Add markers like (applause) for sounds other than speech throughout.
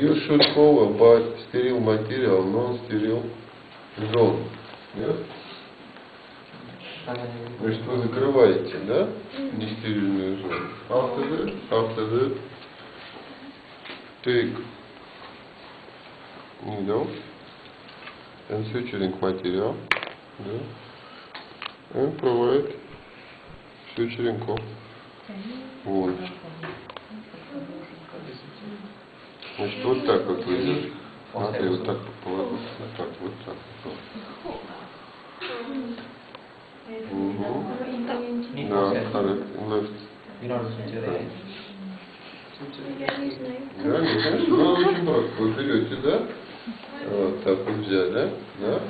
you should cover by sterile material, non-sterile zone. Значит, вы закрываете, да, нестерильную зону. After that, after that, take needle and suturing material, да, and provide suturing of wound. Значит, вот так вот выйдет. Смотри, вот так положу. Вот так, вот так. Вот. Угу. Да, correct. Left. Да, не знаешь? Ну, очень просто. Вы берете, да? Вот так вот взяли? Да?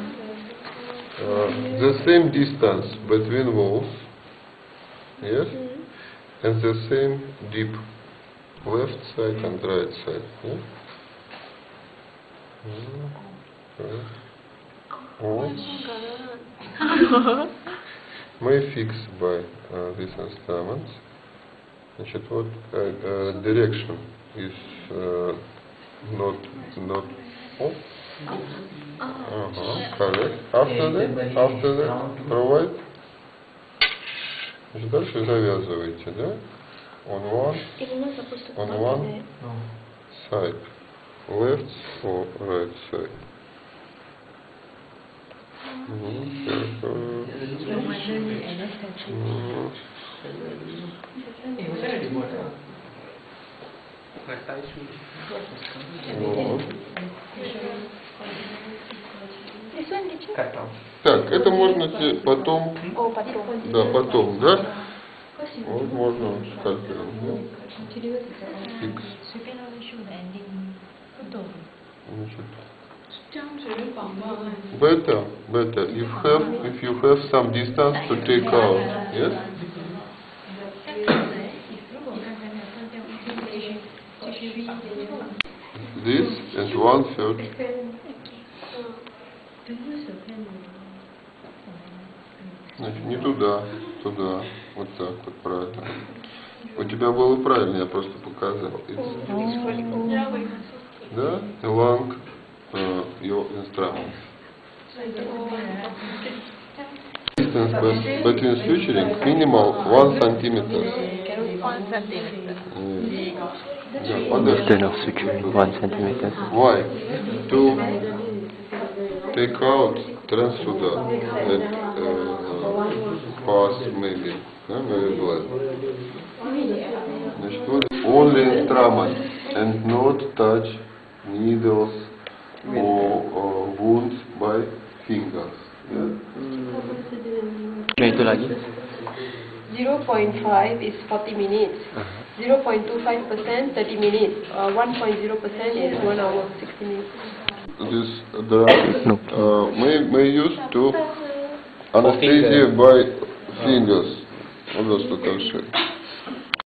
Uh, the same distance between walls, yes, and the same deep left side and right side. Mm, okay. Walls may fix by uh, these instruments. Значит, вот uh, uh, direction is uh, not not off. Ага, correct. After that, after that, provide. Дальше завязываете, да? On one, on one side, left or right side. Mhm. Mhm. Так, это можно потом. да, потом, да? Возможно, он скальпелем. Фикс. Значит, better, better. If have, if you have some distance to take out, yes. This and one third. Значит, не туда, туда, вот так вот правильно. У тебя было правильно, я просто показал. It's- Да? Along uh, your instrument. Distance be- between suturing minimal one centimeter. One centimeter. Да, подожди. External suturing, 1 centimeter. Why? To take out transudar at uh, past maybe. Huh? Maybe it. Only trauma and not touch needles or uh, wounds by fingers. Yeah? 0.5 is 40 minutes. Uh-huh. 0.25% 30 minutes. Uh, 1.0% is 1 hour 60 minutes. This drug (coughs) uh, may may use to anesthesia by fingers. Вот что там